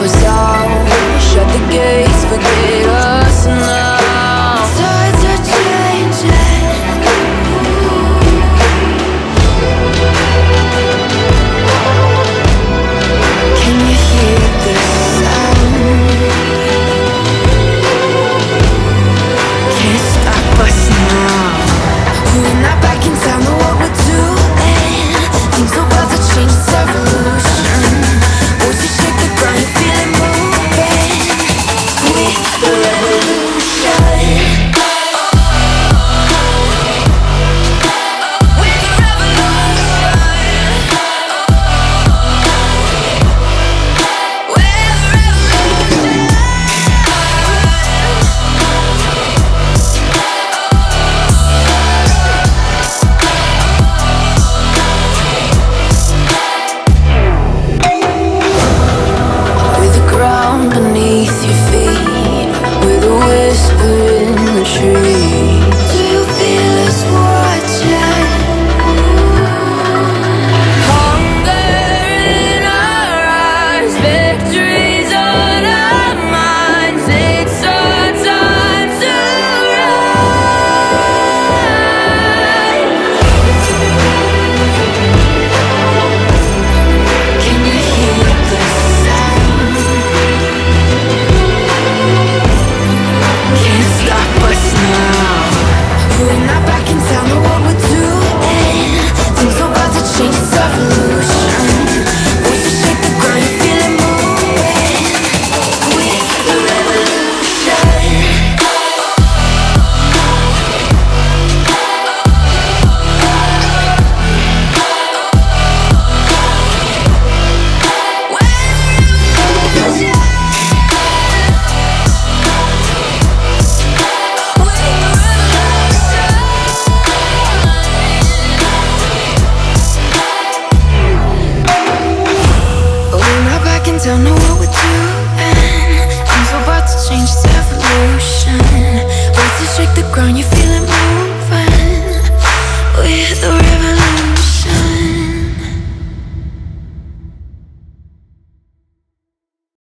was all tree don't know what we're doing. Things about to change, it's evolution. To shake the ground, you feel